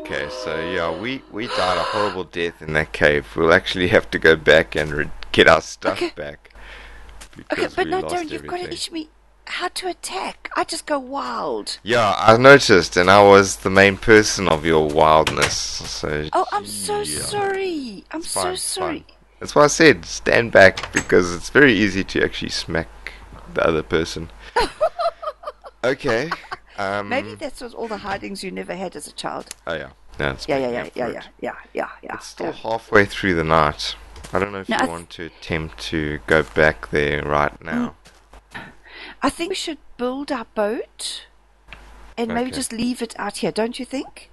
Okay, so yeah, we we died a horrible death in that cave. We'll actually have to go back and re- get our stuff Okay. back. Okay, but no, Darren, you've got to teach me how to attack. I just go wild. Yeah, I noticed, and I was the main person of your wildness. So Oh, I'm so yeah. sorry. I'm It's so fine, sorry. fine. That's why I said stand back because it's very easy to actually smack the other person. okay. Um, Maybe that's what all the hidings you never had as a child. Oh yeah. No, it's Yeah, yeah, yeah, yeah, yeah, yeah, yeah, yeah. It's still yeah. halfway through the night. I don't know if No, you th- want to attempt to go back there right now. I think we should build our boat and maybe Okay. just leave it out here, don't you think?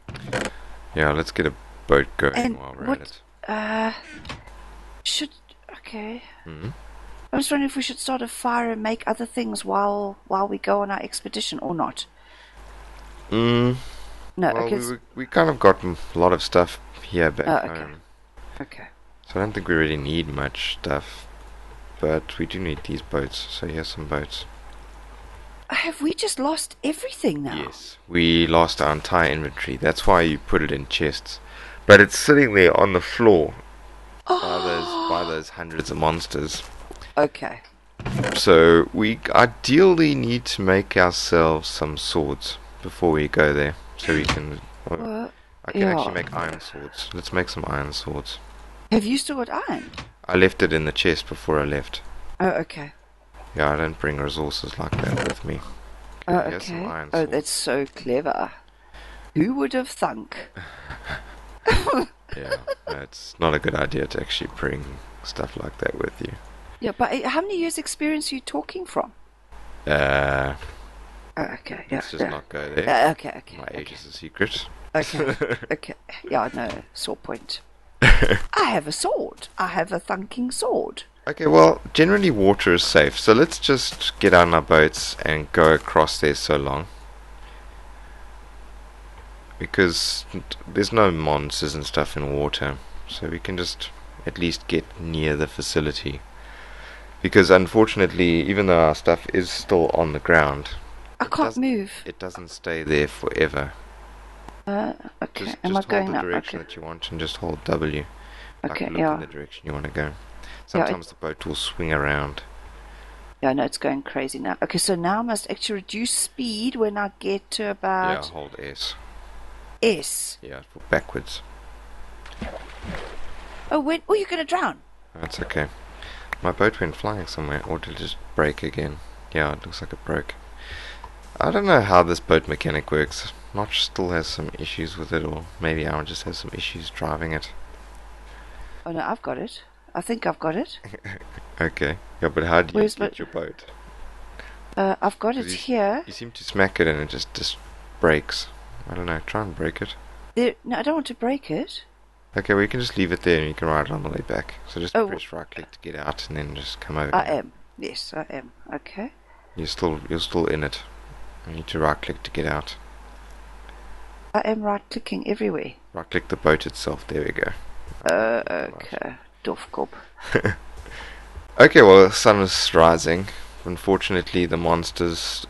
Yeah, let's get a boat going And while we're what- at it. Uh, should okay. Mhm. I was wondering if we should start a fire and make other things while while we go on our expedition or not. Mm, No, well, okay. we, we, kind of got a lot of stuff here back Oh, okay. home. okay. So I don't think we really need much stuff. But we do need these boats, so here's some boats. Have we just lost everything now? Yes. We lost our entire inventory. That's why you put it in chests. But it's sitting there on the floor by those by those hundreds of monsters. Okay. So we ideally need to make ourselves some swords before we go there, so we can. well, Well, I can yeah. actually make iron swords. Let's make some iron swords. have you still got iron? I left it in the chest before I left. Oh, okay. Yeah, I don't bring resources like that with me. Oh, okay. Oh, that's so clever. Who would have thunk? Yeah, no, it's not a good idea to actually bring stuff like that with you. Yeah, but uh, how many years' experience are you talking from? Uh, Oh, okay. Yeah. let's just yeah. not go there. Yeah, uh, okay. Okay. My okay. age is a secret. Okay. okay. Yeah, no. Saw point. I have a sword. I have a thunking sword. Okay, well, generally water is safe, so let's just get on our boats and go across there so long. Because there's no monsters and stuff in water, so we can just at least get near the facility. Because unfortunately, even though our stuff is still on the ground, I It can't doesn't- move. it doesn't stay there forever. Uh, okay. Just, Am just I going hold the direction Okay. that you want and just hold W. Like Okay. look Yeah. in the direction you want to go. Yeah, Sometimes the boat will swing around. Yeah, no, it's going crazy now. Okay, so now I must actually reduce speed when I get to about. yeah, hold S. S. Yeah, backwards. Oh, when? Oh, you're going to drown. That's okay. My boat went flying somewhere, or did it just break again? Yeah, it looks like it broke. I don't know how this boat mechanic works. Notch still has some issues with it, or maybe Aaron just has some issues driving it. Oh no, I've got it. I think I've got it. Okay. Yeah, but how do you Where's get my- your boat? Uh, I've got it Because here. You seem to smack it and it just, just breaks. I don't know, try and break it. There. No, I don't want to break it. Okay, well you can just leave it there and you can ride it on the way back. So just Oh. press right click to get out and then just come over. I am. Yes, I am. Okay. You're still you're still in it. You need to right click to get out. I am right clicking everywhere. Right click the boat itself. There we go. Uh, okay. Doofkop. Okay, well the sun is rising. Unfortunately, the monsters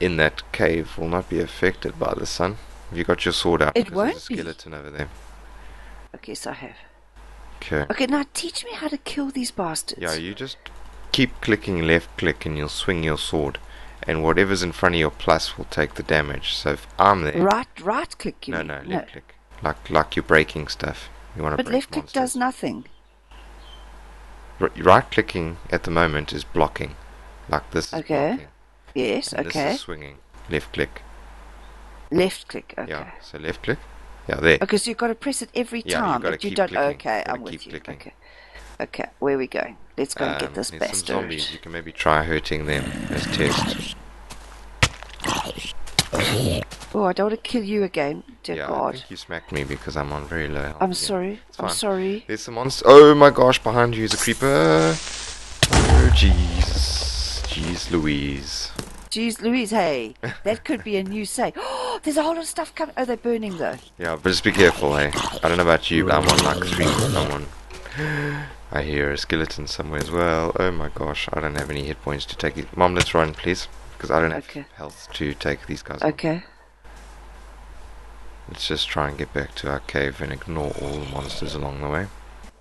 in that cave will not be affected by the sun. Have you got your sword out? It won't be. a skeleton over there. Okay, so I have. Okay. Okay, now teach me how to kill these bastards. Yeah, you just keep clicking left click and you'll swing your sword. And whatever's in front of your plus will take the damage. So if I'm there, Right, right click. You no, mean? no, left click, like like you're breaking stuff. You want to But left click does nothing. R- right clicking at the moment is blocking. Like this is Okay. blocking. Yes. Okay. This is swinging. Left click. Left click. Okay. Yeah. So left click. Yeah, there. Okay, so you've got to press it every Yeah, time, but you don't. Okay, I'm with you. clicking. Okay. Okay, where we going? Let's go and Um, get this there's some zombies. You can maybe try hurting them as test. Oh, I don't want to kill you again, dear yeah, I think you smacked me because I'm on very low health. I'm again. sorry. I'm sorry. There's some monster. Oh my gosh, behind you is a creeper. Oh Jesus, jeez Louise. Jeez Louise, hey, that could be a new say. Oh, there's a whole lot of stuff coming. Oh, they're burning though. Yeah, but just be careful, hey. I don't know about you, but I'm on like three. I'm on. I hear a skeleton somewhere as well. Oh my gosh, I don't have any hit points to take it. Mom, let's run, please, because I don't have Okay. health to take these guys. on. Okay. Let's just try and get back to our cave and ignore all the monsters along the way.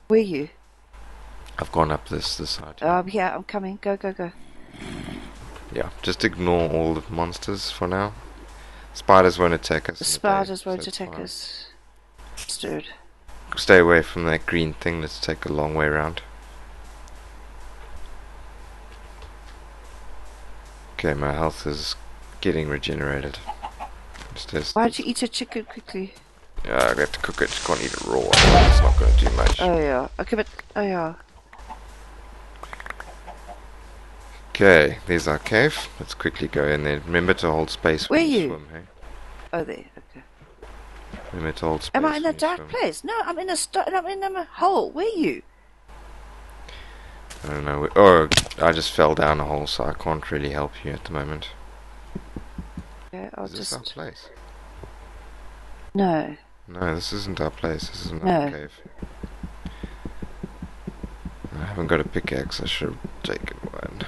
Where you? I've gone up this this side. here. Um, yeah, I'm coming. Go, go, go. yeah, just ignore all the monsters for now. Spiders won't attack us. The in day, spiders won't it's attack fine. us. Stirred. Stay away from that green thing. Let's take a long way around. Okay, my health is getting regenerated. Just test. Why don't you eat a chicken quickly? Yeah, I have to cook it. Just can't eat it raw. It's not going to do much. Oh yeah. Okay, but oh yeah. Okay, there's our cave. Let's quickly go in there. Remember to hold space Where you you? swim, hey? Oh there. Okay. To hold space Am I in a dark place? No, I'm in a st- I'm in a hole. Where are you? I don't know. Oh, I just fell down a hole, so I can't really help you at the moment. Okay, I'll Is this our place? no. No, this isn't our place. This is another No. cave. I haven't got a pickaxe. I should have taken one.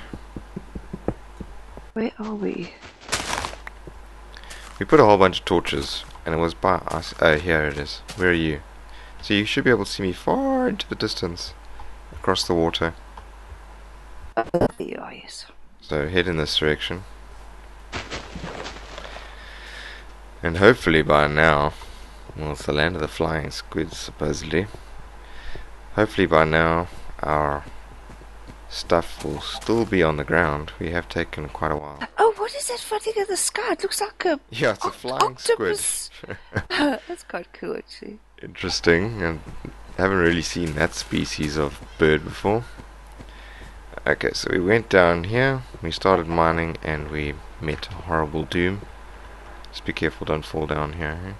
Where are we? We put a whole bunch of torches, and it was by us. Oh, here it is. Where are you? So you should be able to see me far into the distance, across the water. There you are. Yes. So head in this direction. And hopefully by now, well, it's the land of the flying squids, supposedly. Hopefully by now, our stuff will still be on the ground. We have taken quite a while. Oh, what is that floating in the sky? It looks like a Yeah, it's a flying octopus. squid. That's quite cool, actually. Interesting, and haven't really seen that species of bird before. Okay, so we went down here, we started mining, and we met a horrible doom. Just be careful, don't fall down here. eh?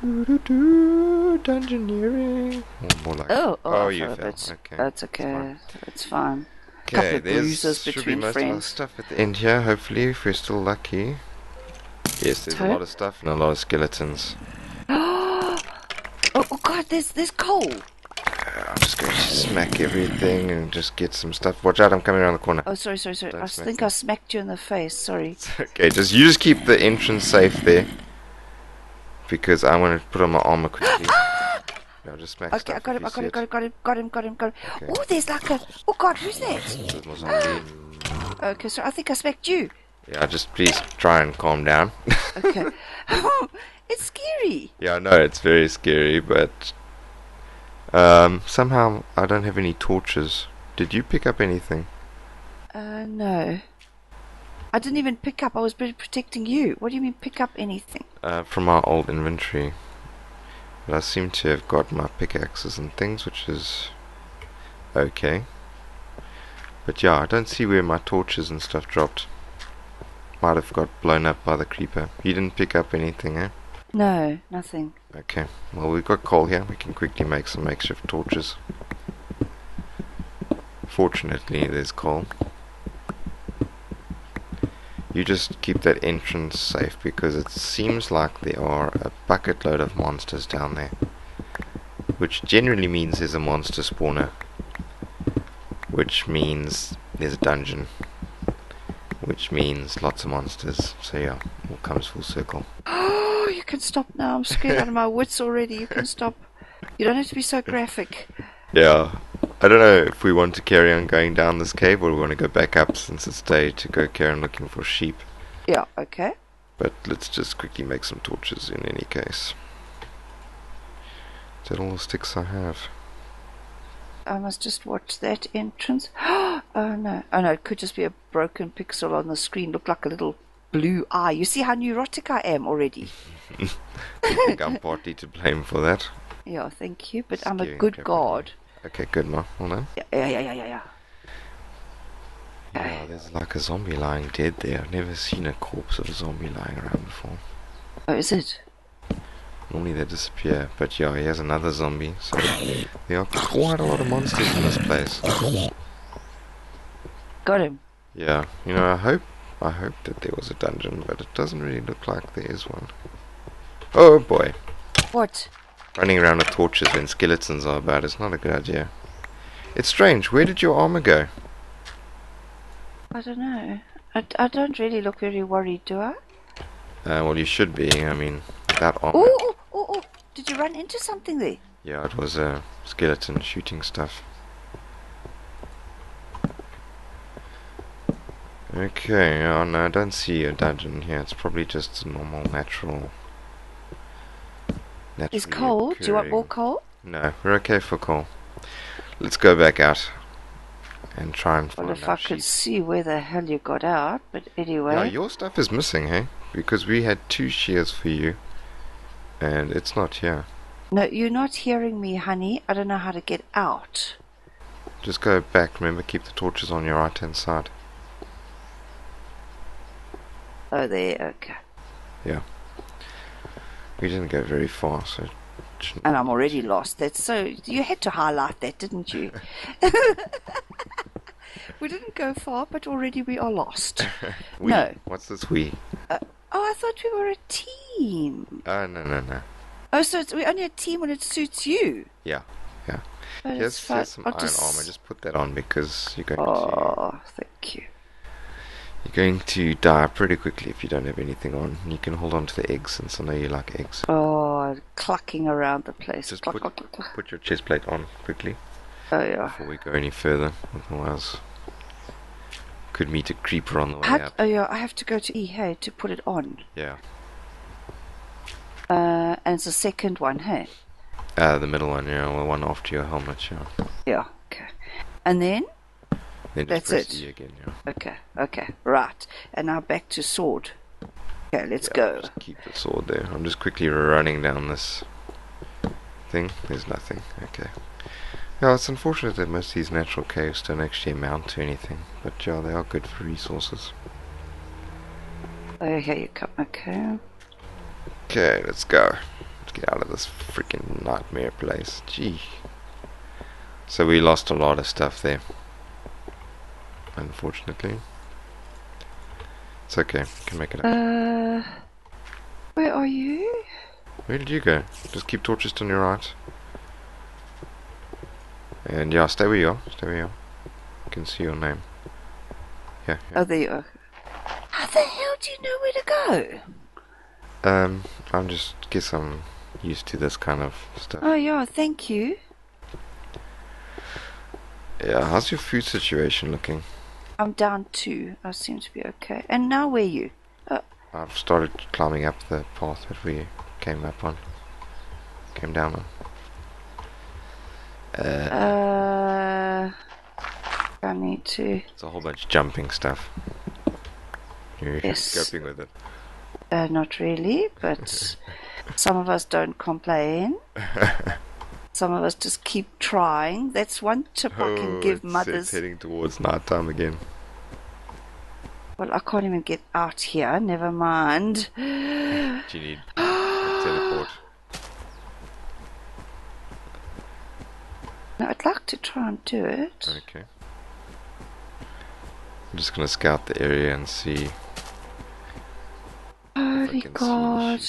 Doo doo doo, dungeoneering. Or more like Oh, oh, Oh, you fell bit. Okay, That's okay. That's fine. Okay, there's should be between most of our stuff at the end here. Hopefully, if we're still lucky. Yes, there's a lot of stuff and a lot of skeletons. oh, oh God, there's there's coal. Uh, I'm just going to smack everything and just get some stuff. Watch out, I'm coming around the corner. Oh, sorry, sorry, sorry. Don't I think me. I smacked you in the face. Sorry. okay, just you just keep the entrance safe there. Because I want to put on my armor quickly. no, just smack Okay, I got him. I got him. Got him. Got him. Got him. Got him. Got him. Okay. Oh, there's like a. Oh God, who's that? Okay, so I think I smacked you. Yeah, just please try and calm down. Okay. it's scary. yeah, I know it's very scary, but um, somehow I don't have any torches. Did you pick up anything? Uh, no. I didn't even pick up. I was protecting you. What do you mean pick up anything? Uh, from our old inventory. But I seem to have got my pickaxes and things, which is okay. But yeah, I don't see where my torches and stuff dropped. Might have got blown up by the creeper. You didn't pick up anything, eh? No, nothing. Okay. Well, we've got coal here. We can quickly make some makeshift torches. Fortunately, there's coal. You just keep that entrance safe because it seems like there are a bucket load of monsters down there. Which generally means there's a monster spawner. Which means there's a dungeon. Which means lots of monsters. So yeah, all comes full circle. Oh, you can stop now. I'm scared out of my wits already. You can stop. You don't have to be so graphic. Yeah. I don't know if we want to carry on going down this cave or we want to go back up since it's day to go carry on looking for sheep. Yeah, okay. But let's just quickly make some torches in any case. Is that all the sticks I have? I must just watch that entrance. Oh no. Oh no, it could just be a broken pixel on the screen. Look like a little blue eye. You see how neurotic I am already? I think I'm partly to blame for that. Yeah, thank you. But I'm a good god. Okay, good, Ma. Done. Yeah, yeah, yeah, yeah, yeah. yeah. Yeah, there's like a zombie lying dead there. I've never seen a corpse of a zombie lying around before. Oh, is it? Normally they disappear, but yeah, he has another zombie. So there are quite a lot of monsters in this place. Got him. Yeah, you know, I hope I hope that there was a dungeon, but it doesn't really look like there is one. Oh boy, What? running around with torches when skeletons are about is not a good idea. It's strange. Where did your armor go? I don't know. I, I don't really look very worried, do I? Uh, well, you should be. I mean, that armor. Oh, oh, oh, oh! Did you run into something there? Yeah, it was a skeleton shooting stuff. Okay, oh no, I don't see a dungeon here. It's probably just a normal, natural. Is coal? Do you want more coal? No, we're okay for coal. Let's go back out and try and Well, find if our I could see where the hell you got out, but anyway. Yeah, your stuff is missing, hey? Because we had two shears for you, and it's not here. No, you're not hearing me, honey. I don't know how to get out. Just go back. Remember, keep the torches on your right hand side. Oh, there, okay. Yeah. We didn't go very far, so. And I'm already lost. That's so. You had to highlight that, didn't you? we didn't go far, but already we are lost. we, no. What's this we? Uh, oh, I thought we were a team. Oh, no, no, no. Oh, so it's, we're only a team when it suits you. Yeah, yeah. Oh, Here's, here's some I'll iron just- armor. Just put that on because you're going to Oh, thank you. you're going to die pretty quickly if you don't have anything on. You can hold on to the eggs since I know you like eggs. Oh, clucking around the place. Just Cluck, put, cluck, cluck, put your chest plate on quickly Oh, yeah. before we go any further. Otherwise, could meet a creeper on the way up. oh, yeah, I have to go to E, hey, to put it on. Yeah. Uh, and it's the second one, hey? Uh, the middle one, yeah, well, one after your helmet, yeah. Yeah, okay. And then? Then That's it. E again, yeah. Okay, okay, right. And now back to sword. Okay, let's Yeah, go. Just keep the sword there. I'm just quickly running down this thing. There's nothing. Okay. Yeah, it's unfortunate that most of these natural caves don't actually amount to anything, but yeah, they are good for resources. Oh, here you come. Okay. Okay, let's go. Let's get out of this freaking nightmare place. Gee. So we lost a lot of stuff there. Unfortunately. It's okay. We can make it up. Uh, where are you? Where did you go? Just keep torches on your right. And yeah, stay where you are. Stay where you are. I can see your name. Yeah, yeah. Oh, there you are. How the hell do you know where to go? Um, I'm just guess I'm used to this kind of stuff. Oh, yeah, thank you. Yeah, how's your food situation looking? I'm down two. I seem to be okay. And now where are you? I've started climbing up the path that we came up on. Came down on. Uh, Uh, I need to. it's a whole bunch of jumping stuff. You're Yes. coping with it. Uh, not really, but some of us don't complain. Some of us just keep trying. That's one tip I can Oh, give it's- It's mothers. heading towards night time again. Well, I can't even get out here. Never mind. Do you need a teleport? No, I'd like to try and do it. Okay. I'm just gonna scout the area and see. Holy can God.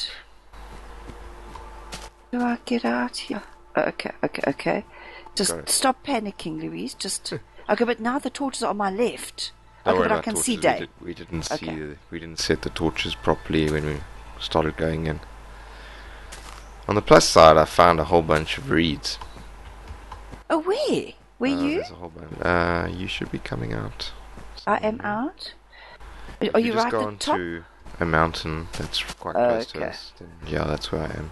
Do I get out here? Oh, okay, okay, okay. Just stop panicking, Louise. Just okay. But now the torches are on my left. Don't okay, but I can torches. see day. did, we didn't see. Okay. The, we didn't set the torches properly when we started going in. On the plus side, I found a whole bunch of reeds. Oh, where? Where Uh, you? There's a whole bunch. Uh, you should be coming out. I am out. Are If you right at the top? A mountain that's quite Oh, close to us, yeah, that's where I am.